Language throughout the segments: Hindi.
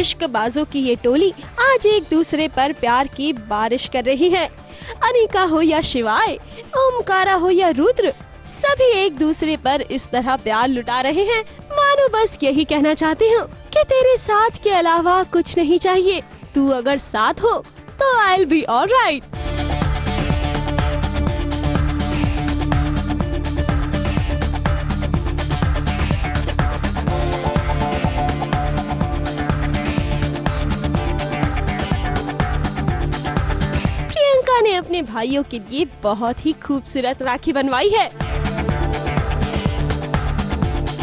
इश्क बाजों की ये टोली आज एक दूसरे पर प्यार की बारिश कर रही है। अनिका हो या शिवाय, ओमकारा हो या रुद्र, सभी एक दूसरे पर इस तरह प्यार लुटा रहे हैं। मानो बस यही कहना चाहती हूँ कि तेरे साथ के अलावा कुछ नहीं चाहिए। तू अगर साथ हो तो आई बी ऑल राइट अपने भाइयों के लिए बहुत ही खूबसूरत राखी बनवाई है।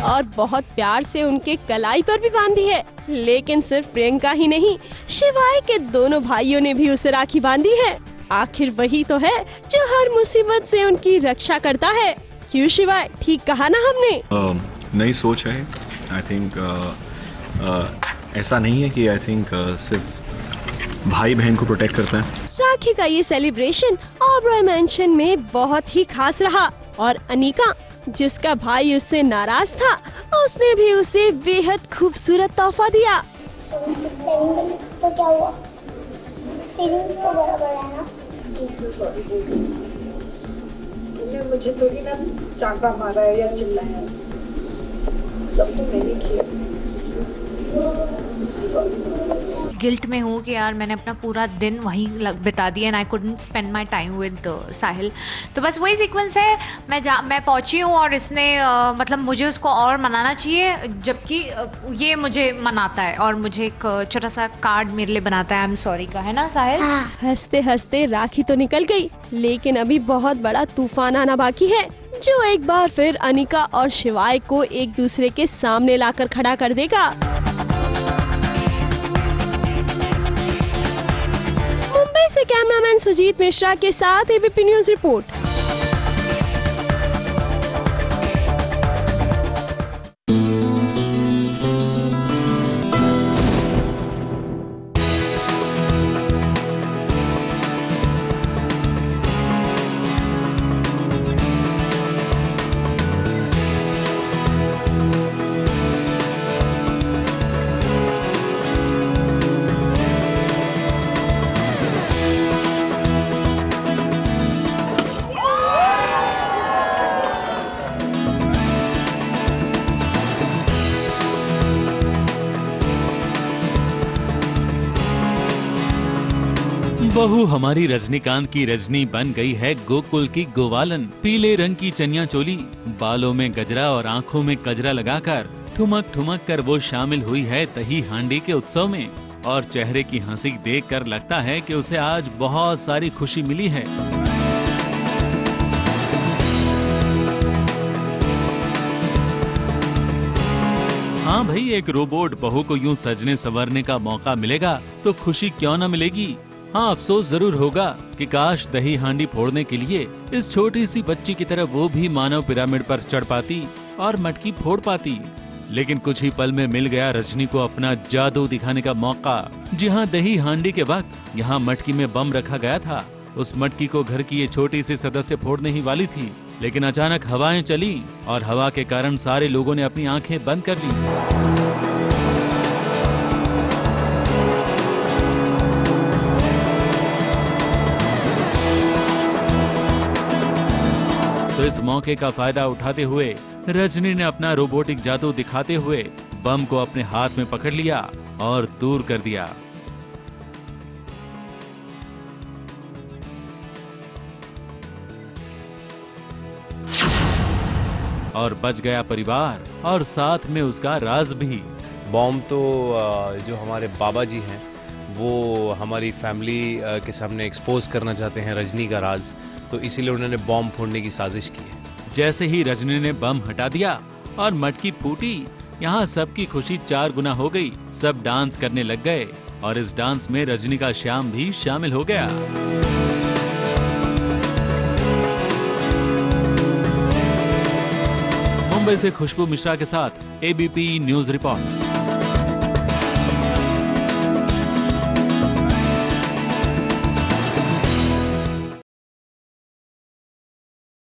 और बहुत प्यार से उनके कलाई पर भी बांधी है। लेकिन सिर्फ़ प्रियंका ही नहीं शिवाय के दोनों भाइयों ने भी उसे राखी बांधी है। आखिर वही तो है जो हर मुसीबत से उनकी रक्षा करता है। क्यों शिवाय? ठीक कहा ना हमने। अ, नई सोच है। आई थिंक ऐसा नहीं है कि आई थिंक uh, सिर्फ़ भाई बहन को प्रोटेक्ट करता है। राखी का ये सेलिब्रेशन ऑबरॉय मैंशन में बहुत ही खास रहा। और अनिका, जिसका भाई उससे नाराज़ था, उसने भी उसे बेहद खूबसूरत तोहफा दिया। हुआ तो ना मुझे चाका मारा है या चिल्लाया। सब तो मैंने किया। गिल्ट में हूँ कि यार मैंने अपना पूरा दिन वहीं लग बिता दिया and I couldn't spend my time with Sahil तो बस वही सीक्वेंस है। मैं जा मैं पहुँची हूँ और इसने अ, मतलब मुझे उसको और मनाना चाहिए जबकि अ, ये मुझे मनाता है और मुझे एक छोटा सा कार्ड मेरे लिए बनाता है। आई एम सॉरी का है ना साहिल हँसते हँसते राखी तो निकल गई लेकिन अभी बहुत बड़ा तूफ़ान आना बाकी है जो एक बार फिर अनिका और शिवाय को एक दूसरे के सामने लाकर खड़ा कर देगा। से कैमरामैन सुजीत मिश्रा के साथ एबीपी न्यूज़ रिपोर्ट। बहू हमारी रजनीकांत की रजनी बन गई है गोकुल की गोवालन। पीले रंग की चनिया चोली, बालों में गजरा और आँखों में कजरा लगाकर ठुमक ठुमक कर वो शामिल हुई है दही हांडी के उत्सव में। और चेहरे की हँसी देखकर लगता है कि उसे आज बहुत सारी खुशी मिली है। हाँ भाई, एक रोबोट बहू को यूँ सजने संवरने का मौका मिलेगा तो खुशी क्यों न मिलेगी? हाँ अफसोस ज़रूर होगा कि काश दही हांडी फोड़ने के लिए इस छोटी सी बच्ची की तरह वो भी मानव पिरामिड पर चढ़ पाती और मटकी फोड़ पाती। लेकिन कुछ ही पल में मिल गया रजनी को अपना जादू दिखाने का मौका। जी हाँ दही हांडी के वक्त यहाँ मटकी में बम रखा गया था। उस मटकी को घर की ये छोटी सी सदस्य फोड़ने ही वाली थी। लेकिन अचानक हवाएँ चली और हवा के कारण सारे लोगों ने अपनी आँखें बंद कर ली। तो इस मौके का फ़ायदा उठाते हुए रजनी ने अपना रोबोटिक जादू दिखाते हुए बम को अपने हाथ में पकड़ लिया और दूर कर दिया। और बच गया परिवार और साथ में उसका राज भी। बॉम्ब तो जो हमारे बाबा जी हैं वो हमारी फैमिली के सामने एक्सपोज करना चाहते हैं रजनी का राज तो इसीलिए उन्होंने बॉम्ब फोड़ने की साजिश की है। जैसे ही रजनी ने बम हटा दिया और मटकी फूटी यहाँ सबकी खुशी चार गुना हो गई। सब डांस करने लग गए और इस डांस में रजनी का श्याम भी शामिल हो गया। मुंबई से खुशबू मिश्रा के साथ एबीपी न्यूज़ रिपोर्ट